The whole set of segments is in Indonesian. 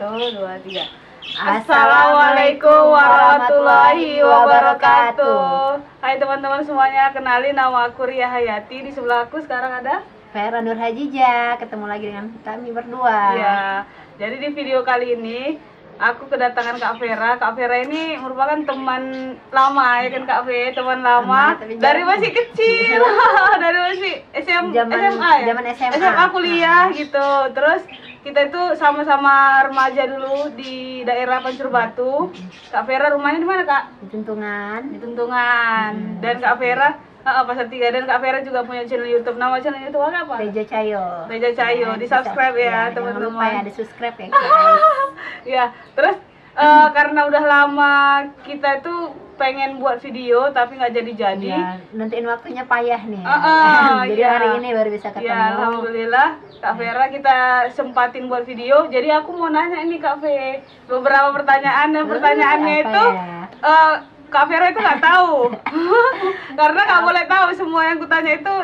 Satu, dua, tiga. Assalamualaikum warahmatullahi wabarakatuh. Hai teman-teman semuanya, kenalin nama aku Ria Hayati. Di sebelah aku sekarang ada Vera Nur Hajija, ketemu lagi dengan kami berdua. Ya. Jadi di video kali ini aku kedatangan Kak Vera. Kak Vera ini merupakan teman lama ya kan Kak Vera, teman lama Teman, dari masih kecil, dari masih SM, Zaman- SMA ya. zaman SMA. SMA kuliah gitu. Terus kita itu sama-sama remaja dulu di daerah Pancur Batu. Kak Vera rumahnya di mana Kak? Di Tuntungan. Di Tuntungan. Dan Kak Vera uh, Pasar Tiga dan Kak Vera juga punya channel YouTube. Nama channel YouTube apa? Reja Cayo. Reja Cayo. Nah, Di subscribe ya, teman-teman. lupa ya, di subscribe ya. guys. ya terus eh, karena udah lama kita itu pengen buat video tapi nggak jadi-jadi Ya, nentuin waktunya payah nih. Ah, ah, Jadi iya. hari ini baru bisa ketemu. ya alhamdulillah kak Vera kita sempatin buat video jadi aku mau nanya ini kak V beberapa pertanyaan dan Uh, pertanyaannya itu ya? eh, kak Vera itu nggak tahu karena nggak boleh tahu semua yang kutanya itu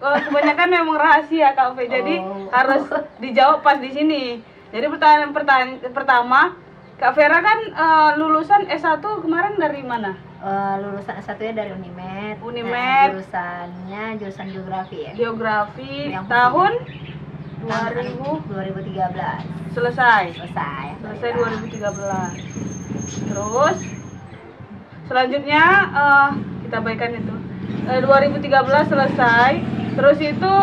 eh, kebanyakan memang rahasia kak V jadi Oh. harus dijawab pas di sini jadi pertanyaan pertanyaan pertama Kak Vera kan eh, lulusan S1 kemarin dari mana? Eh, lulusan satunya dari Unimed. Unimed. Nah, jurusannya jurusan geografi ya. Geografi Yang tahun Tahun 2000 2013 selesai. selesai. Selesai Alhamdulillah. 2013. Terus selanjutnya eh, kita baikkan itu. Eh, 2013 selesai. Terus itu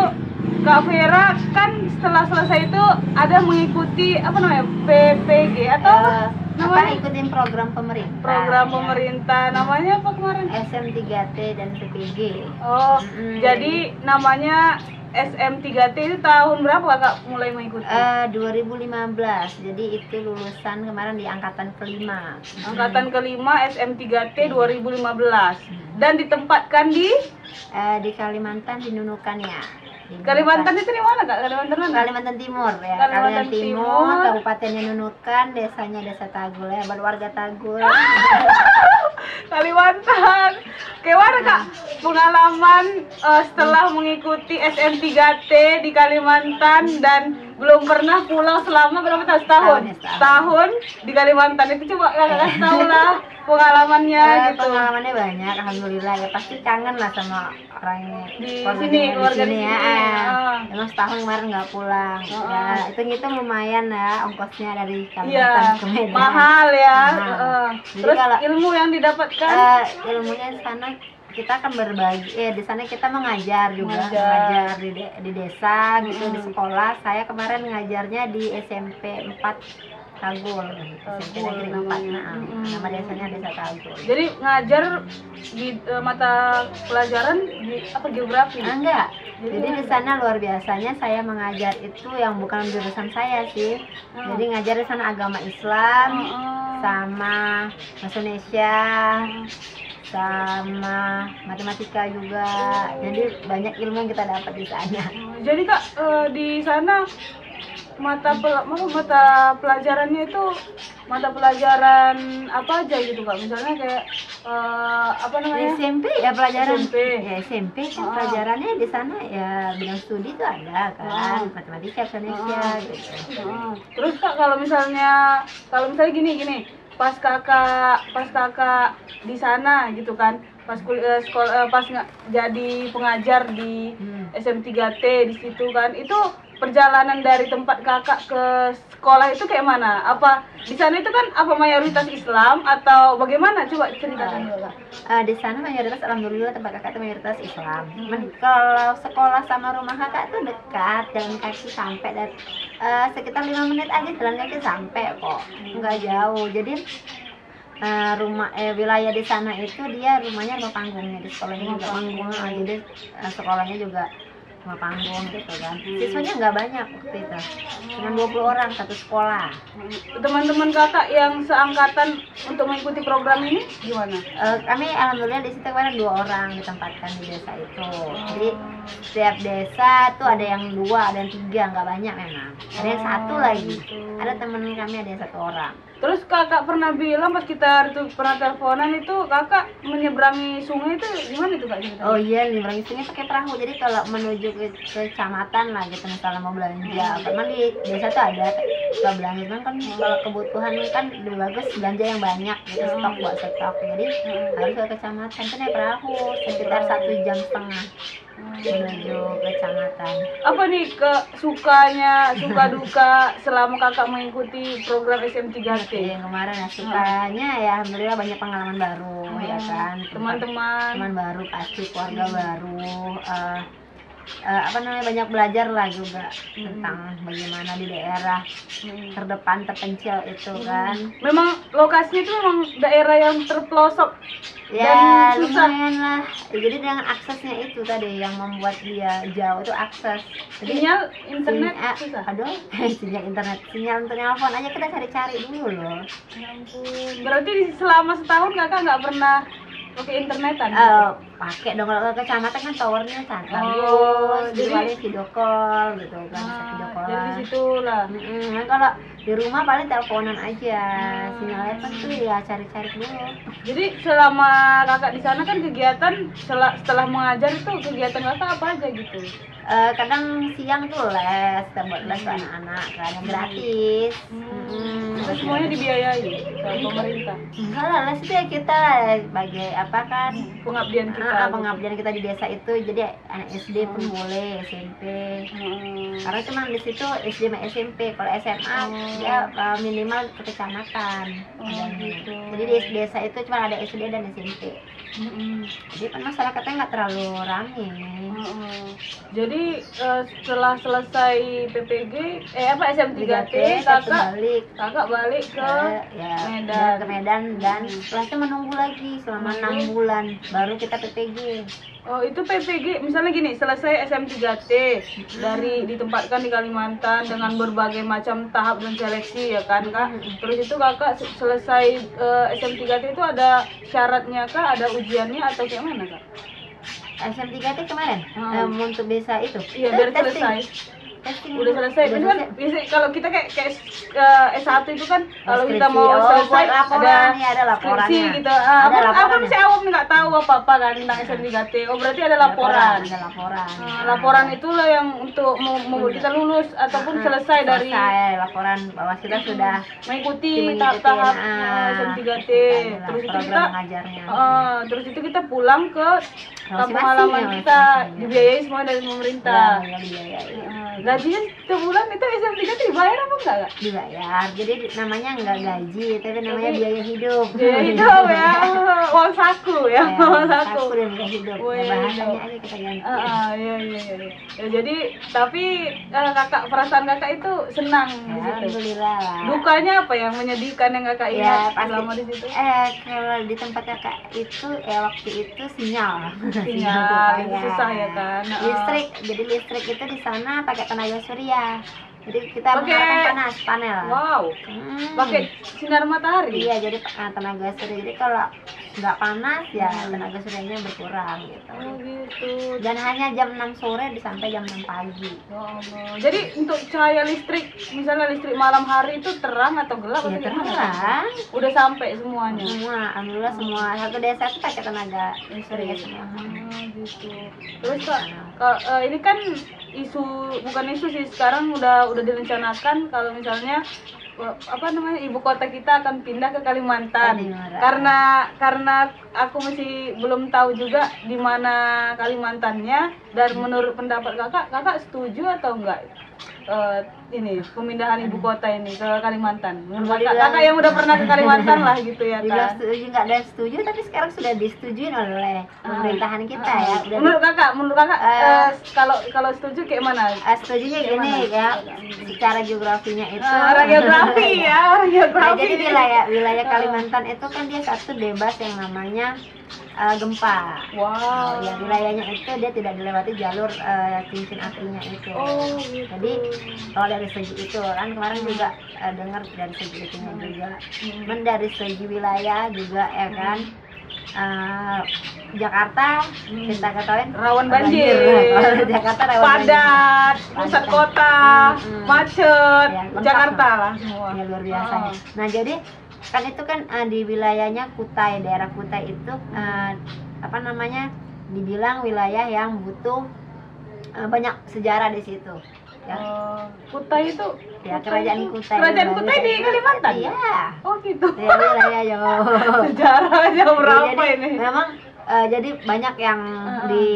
Kak Vera kan setelah selesai itu ada mengikuti apa namanya PPG atau Eh, apa namanya ikutin program pemerintah? program ya. pemerintah namanya apa kemarin? SM3T dan PPG. Oh, Mm-mm. jadi namanya SM3T itu tahun berapa kakak mulai mengikuti? Eh 2015. Jadi itu lulusan kemarin di angkatan kelima. Angkatan kelima SM3T 2015 dan ditempatkan di Eh, di Kalimantan di Nunukan ya. Kalimantan itu di mana kak? Kalimantan mana? Kalimantan Timur ya. Kalimantan Timur, Timur. kabupatennya Nunukan, desanya Desa Tagul ya, warga Tagul. Kalimantan. Kayak mana kak? Pengalaman eh, setelah mengikuti SM3T di Kalimantan dan belum pernah pulang selama berapa tahun? Setahun. Tahun, ya, setahun. Tahun di Kalimantan itu coba kakak kasih tahu lah pengalamannya Eh, gitu. pengalamannya banyak, alhamdulillah ya pasti kangen lah sama orangnya Di sini, keluarga di ya. sini, Eh, ah. Emang setahun kemarin nggak pulang. Ah, Ya, itu itu lumayan ya ongkosnya dari Iya, Kalimantan ke Medan. mahal ya. Mahal. Jadi Terus kalau- ilmu yang didapatkan Eh, ilmunya di sana kita akan berbagi eh di sana kita mengajar juga Mengajar. mengajar di, de- di desa gitu di sekolah saya kemarin ngajarnya di SMP 4 Tagul SMP Tagul Negeri 4 namanya. nah, Mm. nama desanya desa Tagul jadi ngajar di eh, mata pelajaran di apa geografi. Ah, enggak Jadi jadi di sana luar biasanya saya mengajar itu yang bukan jurusan saya sih Hmm. jadi ngajar di sana agama Islam Heeh. sama Indonesia sama matematika juga jadi banyak ilmu yang kita dapat di sana Jadi kak eh, di sana mata pel- mata pelajarannya itu mata pelajaran apa aja gitu kak? Misalnya kayak eh, apa namanya? SMP ya pelajaran SMP. ya SMP kan Ah. pelajarannya di sana ya bidang studi itu ada kan Ah. matematika Indonesia Ah. gitu Heeh. Terus kak kalau misalnya kalau misalnya gini gini pas kakak pas kakak di sana gitu kan pas kuliah sekolah eh, pas nggak jadi pengajar di Hmm. SM3T di situ kan itu perjalanan dari tempat kakak ke sekolah itu kayak mana? Apa di sana itu kan apa mayoritas Islam atau bagaimana? Coba ceritakan kak. Eh, di sana mayoritas alhamdulillah tempat kakak itu mayoritas Islam. Men- kalau sekolah sama rumah kakak itu dekat, jalan kaki sampai dan eh, sekitar lima menit aja jalan kaki sampai kok, nggak jauh. Jadi eh, rumah eh, wilayah di sana itu dia rumahnya rumah panggungnya di sekolahnya juga panggung, jadi eh, sekolahnya juga rumah panggung gitu kan. Siswanya nggak banyak waktu itu, cuma 20 orang satu sekolah. Teman-teman kakak yang seangkatan untuk mengikuti program ini gimana? Eh, kami alhamdulillah di situ kemarin dua orang ditempatkan di desa itu. Jadi setiap desa tuh ada yang dua, ada yang tiga, nggak banyak memang. Ada yang satu lagi. ada temen kami ada yang satu orang Terus kakak pernah bilang pas kita itu pernah teleponan itu kakak menyeberangi sungai itu gimana tuh kak ceritanya? oh iya nyeberangi sungai pakai perahu jadi kalau menuju ke kecamatan lah gitu misalnya mau belanja karena di desa tuh ada kalau belanja. Cuman kan kalau kebutuhan kan lebih bagus belanja yang banyak gitu stok buat stok. Jadi harus ke kecamatan. Kan naik perahu sekitar satu jam setengah menuju kecamatan Apa nih ke sukanya, suka duka selama kakak mengikuti program SM3T? yang kemarin ya sukanya ya alhamdulillah banyak pengalaman baru ya kan Teman-teman. teman baru pasti keluarga baru eh, eh, apa namanya banyak belajar lah juga tentang bagaimana di daerah Hmm. terdepan terpencil itu kan Memang lokasinya itu memang daerah yang terpelosok ya dan susah. lumayan lah jadi dengan aksesnya itu tadi yang membuat dia jauh itu akses jadi Sinyal internet sinyal- susah. aduh sinyal internet sinyal untuk nelpon aja kita cari-cari dulu loh Ya ampun. Berarti selama setahun kakak nggak pernah pakai internetan? Eh, pakai dong kalau ke kecamatan kan towernya kan Oh, jadi paling video call gitu kan bisa video Ah, call jadi di situ lah. Mm-mm, nah, kalau di rumah paling teleponan aja. Hmm. sinyalnya kan tuh ya cari-cari dulu. Jadi selama kakak di sana kan kegiatan setelah, setelah mengajar itu kegiatan kakak apa aja gitu? Eh, kadang siang tuh les buat les ke anak-anak kan yang gratis. Mm-mm, Itu terus semuanya dibiayai sama pemerintah. enggak lah les itu ya kita sebagai apa kan Pengabdian kita. Ah, pengabdian kita di desa itu jadi anak SD pun boleh SMP Hmm. karena cuma di situ SD sama SMP kalau SMA Oh. dia uh, minimal ke kecamatan Oh, gitu. jadi di desa itu cuma ada SD dan SMP Mm-mm. jadi kan masyarakatnya nggak terlalu rame Mm-mm. Jadi eh, setelah selesai PPG, eh apa SM3T, 3T satu kakak balik kakak balik ke ya Medan. dan ke Medan dan Hmm. setelah itu menunggu lagi selama enam bulan baru kita PPG Oh itu PPG misalnya gini selesai SM3T dari ditempatkan di Kalimantan dengan berbagai macam tahap dan seleksi ya kan kak. Terus itu kakak se- selesai eh, SM3T itu ada syaratnya kak, ada ujiannya atau kayak mana kak? SM3T kemarin Hmm. em, untuk bisa itu Iya biar testing. selesai. Testing Udah selesai. Udah Itu kan biasa kalau kita kayak kayak eh, S1 itu kan kalau kita mau Oh, selesai laporan, ya, ada laporannya. skripsi gitu. Ah, Ada aku, aku masih awam nggak tahu apa-apa kan tentang SM3T. Oh berarti ada laporan. ada laporan Nah, laporan itulah yang untuk mau, mau kita lulus ataupun Ah, selesai dari selesai laporan bahwa kita sudah mengikuti tahap-tahap ah, eh, SM3T. adalah Terus itu kita mengajarnya. eh, terus itu kita pulang ke kampung halaman ya, kita dibiayai semua dari pemerintah. Ya, ya. Eh, gajinya sebulan itu SM3T dibayar apa enggak kak? dibayar jadi namanya nggak gaji tapi namanya Tapi- biaya hidup Biaya hidup ya, uang saku ya, Ya, uang saku. dan biaya hidup ya, iya, bahasanya iya. aja kita ganti Ah, ah, iya, iya, iya. Ya, jadi tapi eh, kakak perasaan kakak itu senang Ya, di situ. alhamdulillah lah Dukanya apa yang menyedihkan yang kakak ya ingat pasti selama di situ? eh kalau di tempat kakak itu ya waktu itu sinyal Sinyal, tuh, itu ya. susah ya kan? Ah. listrik jadi listrik itu di sana pakai tenaga surya jadi kita Pakai- menggunakan panas panel Wow, Hmm. pakai sinar matahari. Iya, jadi uh, tenaga surya. Jadi kalau nggak panas ya Hmm. tenaga suryanya berkurang gitu. Oh gitu. Dan hanya jam 6 sore sampai jam 6 pagi. Allah. Jadi untuk cahaya listrik, misalnya listrik malam hari itu terang atau gelap? Ya terang. Udah sampai semuanya. Semua, alhamdulillah semua satu desa itu pakai tenaga surya semua. Ah, gitu. Terus kak, kak, eh, ini kan isu bukan isu sih sekarang udah udah direncanakan kalau misalnya apa namanya ibu kota kita akan pindah ke Kalimantan Kalimantan. karena karena aku masih belum tahu juga di mana Kalimantannya dan menurut pendapat kakak kakak setuju atau enggak eh, ini pemindahan ibu kota ini ke Kalimantan. Menurut kakak, kakak yang udah pernah ke Kalimantan lah gitu ya kan setuju. Nggak ada setuju tapi sekarang sudah disetujui oleh pemerintahan kita Ah, ya. Udah menurut kakak menurut kakak Eh, eh, kalau kalau setuju kayak mana? Ah, setujunya gini ya, secara geografinya itu. Orang geografi ya orang Nah, geografi. jadi wilayah wilayah Ah. Kalimantan itu kan dia satu bebas yang namanya eh, gempa. wow. Ya wilayahnya itu dia tidak dilewati jalur eh, cincin apinya itu. oh gitu. Jadi kalau dari segi itu kan kemarin juga eh, dengar dari segi itunya juga. Hmm. Men dari segi wilayah juga ya kan. eh, Jakarta Hmm. kita ketahuin Rawan banjir. Kalau Jakarta rawan padat, pusat Padat. kota, Hmm. macet, Ya, Jakarta lah. lah semua. banjir. ya luar biasa ya. Ah. Nah jadi kan itu kan eh, di wilayahnya Kutai daerah Kutai itu eh, apa namanya dibilang wilayah yang butuh banyak sejarah di situ ya Oh, Kutai itu ya kerajaan Kutai Kerajaan Kutai di Kalimantan? iya Oh gitu. ya wilayah yo Sejarahnya berapa jadi, ini? memang eh, jadi banyak yang Ah. di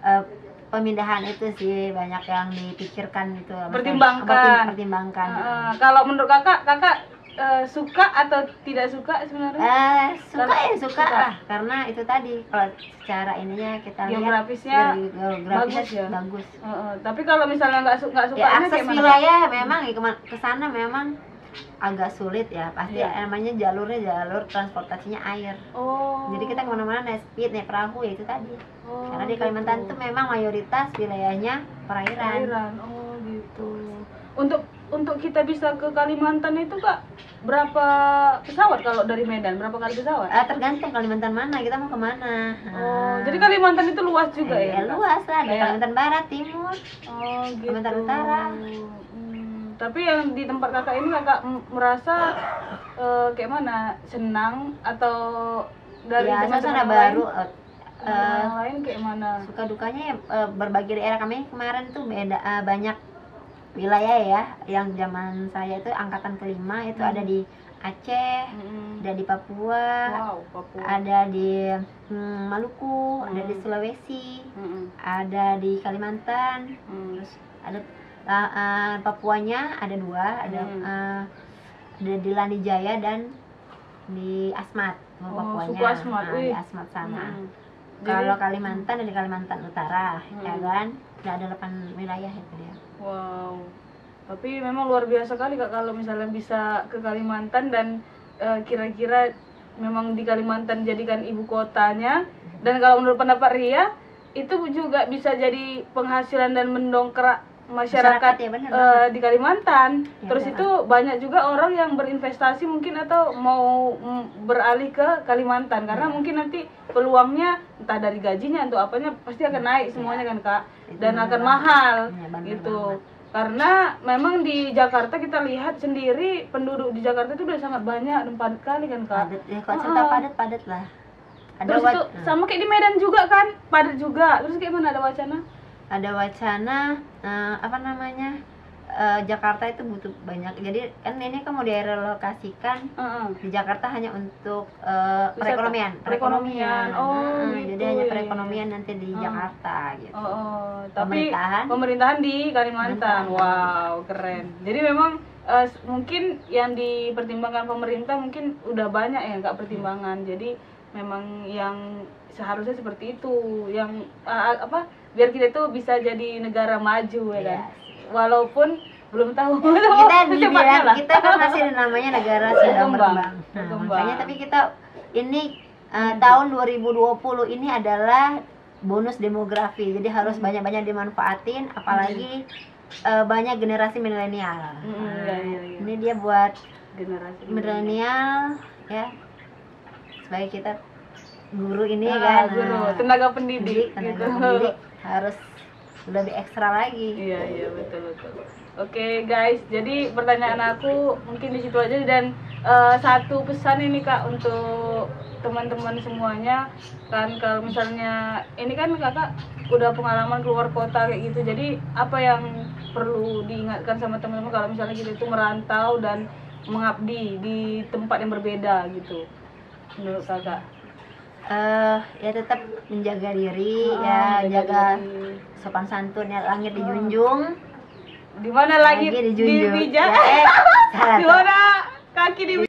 eh, pemindahan itu sih banyak yang dipikirkan itu Pertimbangkan. pertim- pertimbangkan Ah, kalau menurut kakak, kakak eh, suka atau tidak suka sebenarnya? Eh, suka Kalau- ya suka, suka. lah karena itu tadi kalau secara ininya kita lihat Geografisnya geografisnya bagus ya? bagus. Eh, eh, tapi kalau misalnya nggak su nggak Ya akses wilayah memang ya, ke sana memang agak sulit ya pasti Iya. namanya jalurnya jalur transportasinya air Oh. jadi kita ke mana-mana naik speed naik perahu ya itu tadi Oh, karena di Kalimantan itu memang mayoritas wilayahnya perairan Perairan. Oh gitu. Untuk untuk kita bisa ke Kalimantan itu kak berapa pesawat kalau dari Medan? Berapa kali pesawat? Eh, tergantung Kalimantan mana kita mau ke mana Oh, Ah. jadi Kalimantan itu luas juga Eh, ya? Kak? luas lah ada Kayak- Kalimantan Barat Timur Oh gitu. Kalimantan Utara. Hmm, tapi yang di tempat kakak ini kakak merasa eh, kayak mana? Senang atau dari ya baru lain? yang lain kayak mana? suka dukanya ya eh, berbagi daerah kami kemarin tuh beda eh, banyak wilayah ya yang zaman saya itu angkatan kelima itu Hmm. ada di Aceh Mm-mm. ada di Papua Wow, Papua. ada di hmm, Maluku ada di Hmm. Sulawesi Mm-mm. ada di Kalimantan Hmm. terus ada eh, eh, Papuanya ada dua ada Hmm. eh, ada di Lanijaya dan di Asmat Oh, Papuanya suku Asmat, Nah, di Asmat sana Mm-mm. kalau Kalimantan ada di Kalimantan Utara ya Hmm. kan udah ada delapan wilayah itu dia Wow. Tapi memang luar biasa kali Kak kalau misalnya bisa ke Kalimantan dan eh, kira-kira memang di Kalimantan jadikan ibu kotanya dan kalau menurut pendapat Ria itu juga bisa jadi penghasilan dan mendongkrak masyarakat, ya benar eh, di Kalimantan. Ya, Terus benar. itu banyak juga orang yang berinvestasi mungkin atau mau beralih ke Kalimantan karena Ya. mungkin nanti peluangnya entah dari gajinya atau apanya pasti akan naik semuanya kan Kak dan akan banget. mahal Iya, benar gitu. banget. Karena memang di Jakarta kita lihat sendiri penduduk di Jakarta itu udah sangat banyak dan padat kali kan Kak. padat ya kalau cerita Ah. padat padat lah ada Terus itu sama kayak di Medan juga kan, padat juga. Terus kayak mana ada wacana? Ada wacana eh, apa namanya eh, Jakarta itu butuh banyak jadi kan ini kan mau direlokasikan Heeh. di Jakarta hanya untuk Wisata. perekonomian Perekonomian. Oh, Nah, gitu, jadi hanya iya. perekonomian nanti di Ah. Jakarta gitu Oh, oh. tapi Pemerintahan. pemerintahan di Kalimantan. Wow, keren. Jadi memang s- mungkin yang dipertimbangkan pemerintah mungkin udah banyak ya nggak pertimbangan. Jadi memang yang seharusnya seperti itu, yang eh, apa biar kita itu bisa jadi negara maju ya kan. Iya. Walaupun belum tahu kita dibilang lah. kita kan masih namanya negara sedang Berkembang. Nah, makanya tapi kita ini eh, tahun 2020 ini adalah bonus demografi. Jadi harus Hmm. banyak-banyak dimanfaatin apalagi eh, banyak generasi milenial. Hmm, Nah, iya, iya, iya. Ini dia buat generasi milenial ya sebagai kita guru ini Ah, kan guru, nah, tenaga pendidik, tenaga gitu. pendidik harus lebih ekstra lagi. Iya iya betul betul. Oke guys, jadi pertanyaan aku mungkin di situ aja dan eh, satu pesan ini kak untuk teman-teman semuanya kan kalau misalnya ini kan kakak udah pengalaman keluar kota kayak gitu, jadi apa yang perlu diingatkan sama teman-teman kalau misalnya kita itu merantau dan mengabdi di tempat yang berbeda gitu, menurut kakak? Eh ya tetap menjaga diri Ah, ya jaga diri. sopan santun ya langit dijunjung di mana lagi, Lagi di dijunjung pijak Ya, eh, salah, di mana? kaki di